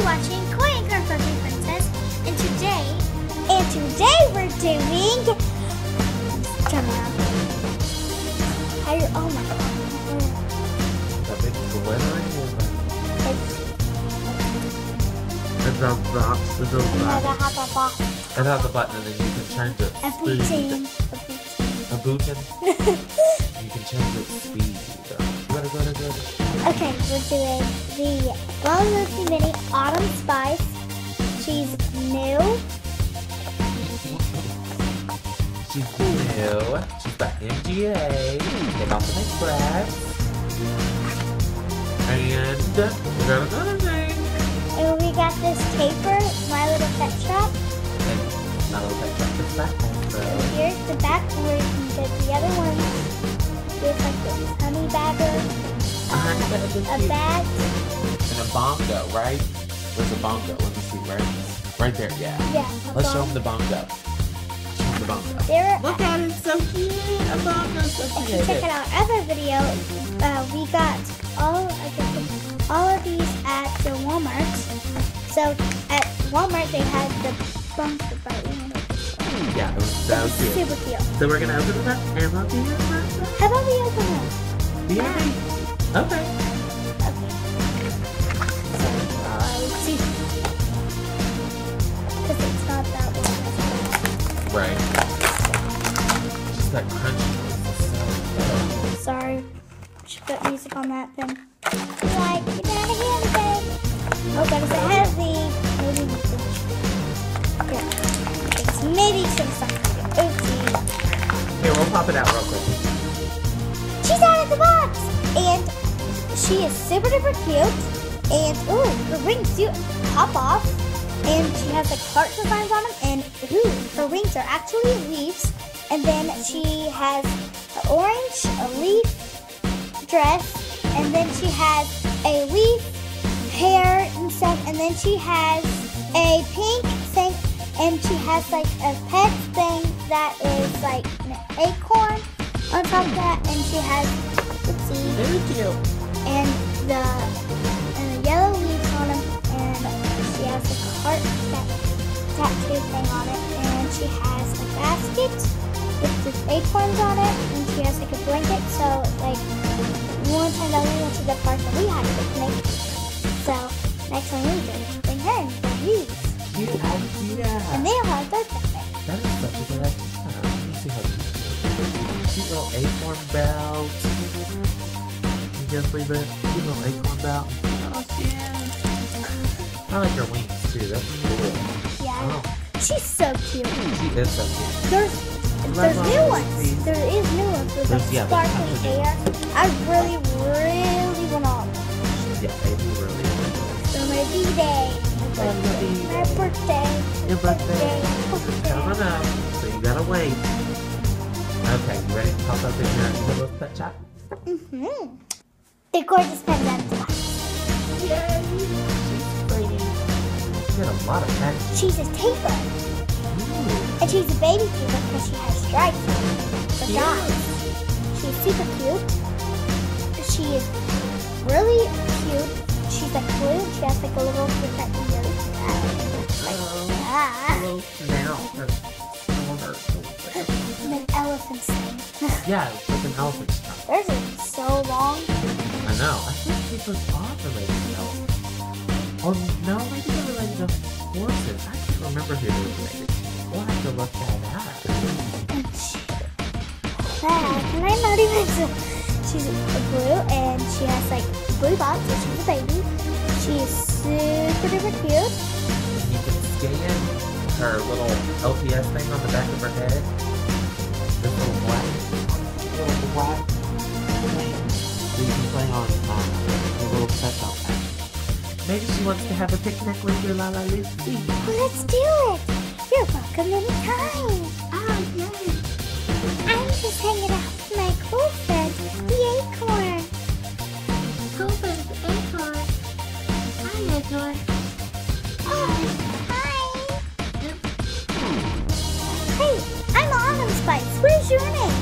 You're watching Kawaii Unicorn Puppy Princess, and today, and today we're doing. How you? Oh my god. The big woman. It's It's a box. It's a another box. hot hot box. It has a button and then you can change it. A speed. booting. A booting. You can change it speed. Gotta, gotta, gotta. Okay, we're doing the Lalaloopsy Mini Autumn Spice. She's new. She's new. She's uh, got MGA. They also make bread. And we're gonna thing. And we got this tapir, My Little Pet Shop. And my little pet shop is back also. Here's the back where you can get the other ones. A cute. bag. And a bongo, right? There's a bongo. Let me see, right? Right there, yeah. Yeah. Let's show bong. them the bongo. Show them the bongo. There, Look at it, so cute. A bongo, so if you check out our other video, uh, we got all I guess, all of these at the Walmart. So at Walmart they had the bunker bite. Yeah, it was so cute. Super cute. So we're gonna open it up and we'll be here first. How about we open them? Be happy. Okay. Okay. So, uh, let's see. Because it's not that one. Right. Just that crunchy noise is so good. Sorry. Should put music on that then. Like, get down again, babe. Oh, that is a heavy. Maybe we should. Yeah. It's maybe should have started. Oopsie. Here, we'll pop it out real quick. She's out of the box! And she is super duper cute. And, ooh, her wings do pop off. And she has like heart designs on them. And, ooh, her wings are actually leaves. And then she has an orange, a leaf dress. And then she has a leaf hair and stuff. And then she has a pink thing. And she has like a pet thing that is like an acorn on top of that. And she has, let's see, Very cute. And the, and the yellow leaves on them, and she has like a heart tat, tattoo thing on it, and she has a basket with the acorns on it, and she has like a blanket. So like one time that we went to the park and we had a picnic. So next time we do bring her and we'll use, Cute idea. and they all have birthday. That is such a good idea. Me see how. Cute little acorn belt. You just leave it. Cute little acorn belt. Oh, yeah. I like her wings too. That's cool. Yeah, Oh, she's so cute. she is so cute. There's there's new ones. these. There is new ones with like There's- yeah, there's sparkling tons of hair. I really, really want all of them. Yeah, they do really good. So my B-day, your my birthday, Your birthday. birthday. Coming up. So you gotta wait. Okay, you ready to pop up in your little pet shop? Mm-hmm. The gorgeous pendant. Yay! She's pretty. She got a lot of pets. She's a tapir, Ooh. and she's a baby tapir because she has stripes for Cute. dots. She's super cute. She is really cute. She's like blue. She has like a little different nose. Like Oh, little snout. Her shoulder. And an elephant's thing. Yeah, it's like an elephant snout. Theirs is so long. I know. I think people are related to elephants. Or no, maybe they're related to horses. I can't remember who they're related to. We'll have to look that up. And she, and I'm not even so, she's blue and she has like blue dots, so she's a baby. She is super duper cute. And you can scan her little LPS thing on the back of her head. This little black, little black on Lala. We'll set up. Maybe she wants to have a picnic with your Lalaloopsy. Let's do it. You're welcome anytime. Oh, yeah. I'm just hanging out with my cool friend, the acorn. Cool friend, acorn. Hi, acorn. Oh, hi. Hey, I'm Autumn Spice. Where's your name?